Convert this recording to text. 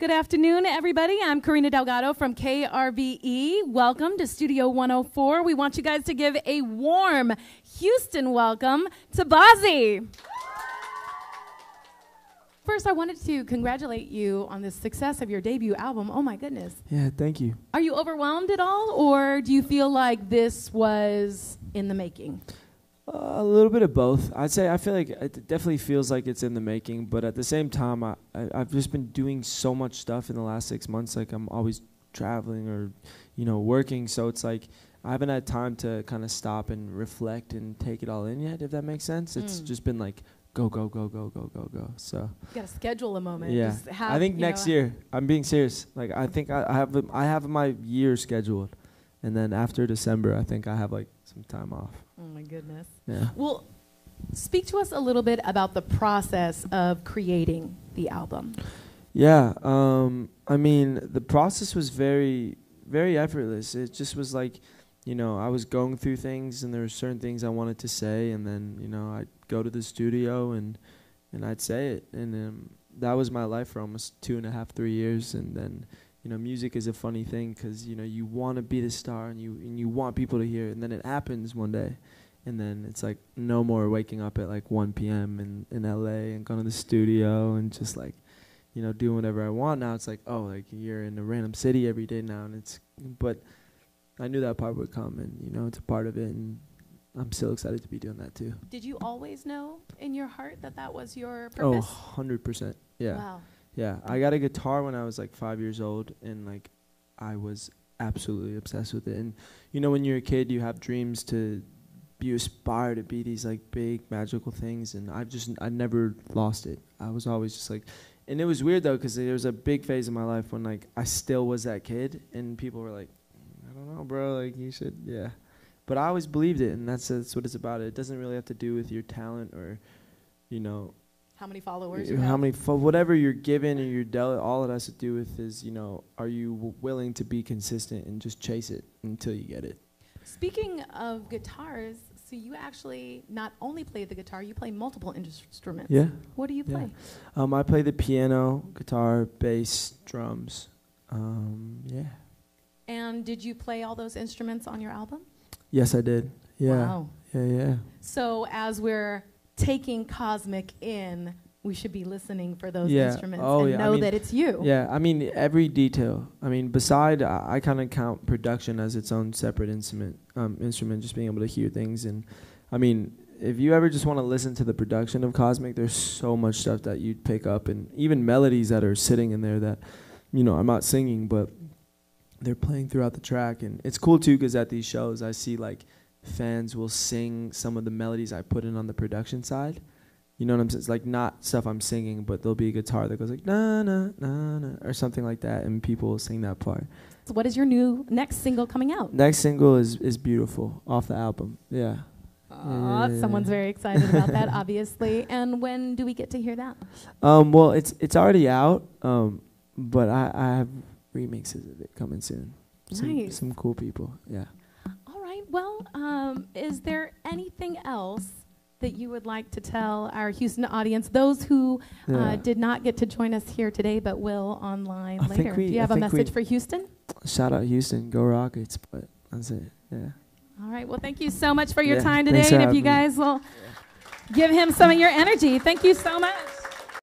Good afternoon, everybody. I'm Corinna Delgado from KRBE. Welcome to Studio 104. We want you guys to give a warm Houston welcome to Bazzi. First, I wanted to congratulate you on the success of your debut album. Oh my goodness. Yeah, thank you. Are you overwhelmed at all, or do you feel like this was in the making? A little bit of both. I'd say I feel like it definitely feels like it's in the making, but at the same time, I, I I've just been doing so much stuff in the last six months. Like I'm always traveling or, you know, working. So it's like I haven't had time to kind of stop and reflect and take it all in yet. If that makes sense, it's Mm. just been like go go go go go go go. So You got to schedule a moment. yeah, Just have, I think next know, year. I'm being serious. Like I think I, I have I have my year scheduled, and then after December, I think I have like some time off. Goodness. Yeah. Well, speak to us a little bit about the process of creating the album. Yeah, um, I mean, the process was very, very effortless. It just was like, you know, I was going through things, and there were certain things I wanted to say, and then, you know, I'd go to the studio and and I'd say it, and um, that was my life for almost two and a half, three years, and then. You know, music is a funny thing because, you know you want to be the star and you and you want people to hear it, and then it happens one day, and then it's like no more waking up at like 1 p.m. in in LA and going to the studio and just like you know, doing whatever I want. Now it's like, oh, like you're in a random city every day now, and it's. But I knew that part would come, and you know, it's a part of it, and I'm still excited to be doing that too. Did you always know in your heart that that was your Oh, purpose? hundred percent. Yeah, Wow. yeah. I got a guitar when I was like five years old, and like I was absolutely obsessed with it. And you know, when you're a kid, you have dreams to. You aspire to be these like big magical things, and i've just I never lost it. I was always just like, and it was weird though because there was a big phase in my life when like I still was that kid, and people were like, mm, I don't know, bro, like you should, yeah. But I always believed it, and that's that's what it's about. It doesn't really have to do with your talent or, you know, How many followers? you how have? many fo- whatever you're given or you're dealt. All it has to do with is you know, are you w- willing to be consistent and just chase it until you get it? Speaking of guitars, so you actually not only play the guitar, you play multiple instruments. Yeah. What do you Yeah. play? Um, I play the piano, guitar, bass, drums. Um, yeah. And did you play all those instruments on your album? Yes, I did. Yeah. Wow. Yeah, yeah. So as we're taking Cosmic in, we should be listening for those Yeah. instruments Oh, and yeah. I know mean, that it's you. Yeah, I mean every detail. I mean, beside I, I kind of count production as its own separate instrument. Um, instrument, just being able to hear things, and I mean, if you ever just want to listen to the production of Cosmic, there's so much stuff that you'd pick up, and even melodies that are sitting in there that, you know, I'm not singing, but they're playing throughout the track, and it's cool too because at these shows I see like fans will sing some of the melodies I put in on the production side. You know what I'm saying? It's like not stuff I'm singing, but there'll be a guitar that goes like na na na na or something like that, and people will sing that part. So what is your new next single coming out? Next single is is beautiful off the album. Yeah. Aw, Yeah. someone's very excited about that, obviously. And when do we get to hear that? Um. Well, it's it's already out. Um. But I I have remixes of it coming soon. Some, Nice. Some cool people. Yeah. All right. Well, um, is there anything else that you would like to tell our Houston audience, those who uh, did not get to join us here today but will online I later? we- do you have a message for Houston? Shout out Houston, go Rockets! But that's it. Yeah. All right. Well, thank you so much for your Yeah, time today. And if you having me. guys will give him some of your energy, thank you so much.